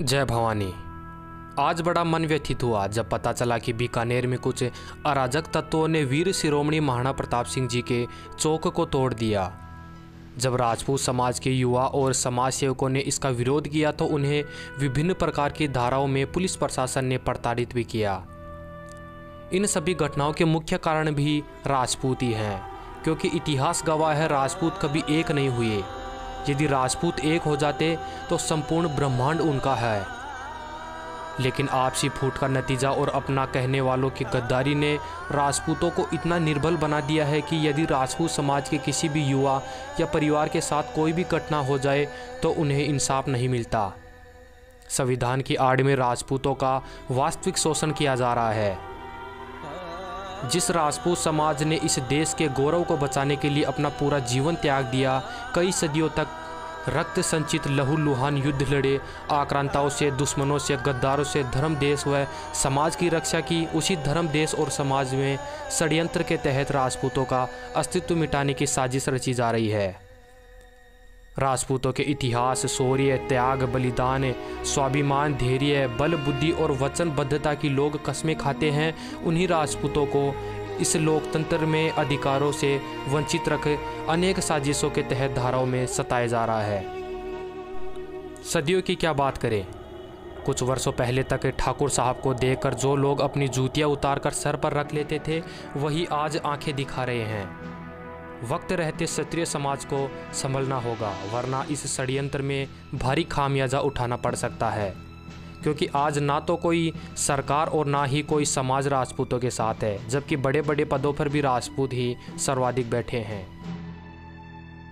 जय भवानी। आज बड़ा मन व्यथित हुआ जब पता चला कि बीकानेर में कुछ अराजक तत्वों ने वीर शिरोमणि महाराणा प्रताप सिंह जी के चौक को तोड़ दिया। जब राजपूत समाज के युवा और समाज सेवकों ने इसका विरोध किया तो उन्हें विभिन्न प्रकार की धाराओं में पुलिस प्रशासन ने प्रताड़ित भी किया। इन सभी घटनाओं के मुख्य कारण भी राजपूत ही हैं क्योंकि इतिहास गवाह है राजपूत कभी एक नहीं हुए। यदि राजपूत एक हो जाते तो संपूर्ण ब्रह्मांड उनका है। लेकिन आपसी फूट का नतीजा और अपना कहने वालों की गद्दारी ने राजपूतों को इतना निर्बल बना दिया है कि यदि राजपूत समाज के किसी भी युवा या परिवार के साथ कोई भी घटना हो जाए तो उन्हें इंसाफ नहीं मिलता। संविधान की आड़ में राजपूतों का वास्तविक शोषण किया जा रहा है। जिस राजपूत समाज ने इस देश के गौरव को बचाने के लिए अपना पूरा जीवन त्याग दिया, कई सदियों तक रक्त संचित लहू लुहान युद्ध लड़े, आक्रांताओं से, दुश्मनों से, गद्दारों से धर्म देश व समाज की रक्षा की, उसी धर्म देश और समाज में षड्यंत्र के तहत राजपूतों का अस्तित्व मिटाने की साजिश रची जा रही है। राजपूतों के इतिहास, शौर्य, त्याग, बलिदान, स्वाभिमान, धैर्य, बल, बुद्धि और वचनबद्धता की लोग कस्में खाते हैं। उन्हीं राजपूतों को इस लोकतंत्र में अधिकारों से वंचित रख अनेक साजिशों के तहत धाराओं में सताया जा रहा है। सदियों की क्या बात करें? कुछ वर्षों पहले तक ठाकुर साहब को देखकर जो लोग अपनी जूतियाँ उतारकर सर पर रख लेते थे, वही आज आँखें दिखा रहे हैं। वक्त रहते क्षत्रिय समाज को संभलना होगा, वरना इस षड्यंत्र में भारी खामियाजा उठाना पड़ सकता है। क्योंकि आज ना तो कोई सरकार और ना ही कोई समाज राजपूतों के साथ है, जबकि बड़े बड़े पदों पर भी राजपूत ही सर्वाधिक बैठे हैं।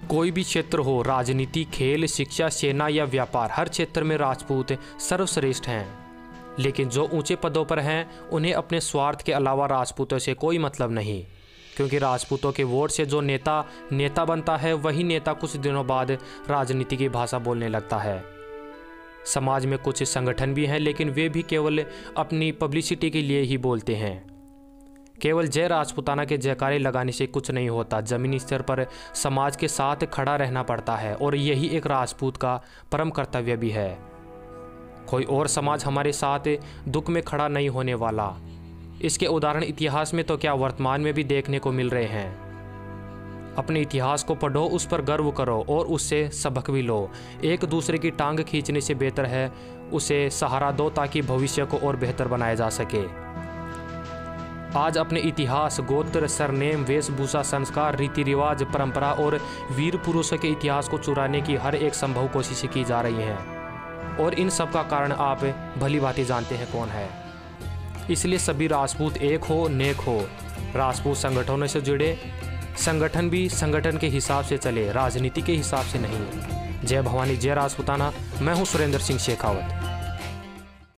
कोई भी क्षेत्र हो, राजनीति, खेल, शिक्षा, सेना या व्यापार, हर क्षेत्र में राजपूत सर्वश्रेष्ठ हैं। लेकिन जो ऊँचे पदों पर हैं, उन्हें अपने स्वार्थ के अलावा राजपूतों से कोई मतलब नहीं। क्योंकि राजपूतों के वोट से जो नेता नेता बनता है, वही नेता कुछ दिनों बाद राजनीति की भाषा बोलने लगता है। समाज में कुछ संगठन भी हैं, लेकिन वे भी केवल अपनी पब्लिसिटी के लिए ही बोलते हैं। केवल जय राजपुताना के जयकारे लगाने से कुछ नहीं होता, जमीनी स्तर पर समाज के साथ खड़ा रहना पड़ता है, और यही एक राजपूत का परम कर्तव्य भी है। कोई और समाज हमारे साथ दुख में खड़ा नहीं होने वाला। इसके उदाहरण इतिहास में तो क्या वर्तमान में भी देखने को मिल रहे हैं? अपने इतिहास को पढ़ो, उस पर गर्व करो और उससे सबक भी लो। एक दूसरे की टांग खींचने से बेहतर है, उसे सहारा दो ताकि भविष्य को और बेहतर बनाया जा सके। आज अपने इतिहास, गोत्र, सरनेम, वेशभूषा, संस्कार रीति रिवाज परंपरा और वीर पुरुषों के इतिहास को चुराने की हर एक संभव कोशिश की जा रही है। और इन सब का कारण आप भली भांति जानते हैं कौन है। इसलिए सभी राजपूत एक हो, नेक हो। राजपूत संगठनों से जुड़े। संगठन भी संगठन के हिसाब से चले, राजनीति के हिसाब से नहीं। जय भवानी, जय राजपूताना। मैं हूँ सुरेंद्र सिंह शेखावत।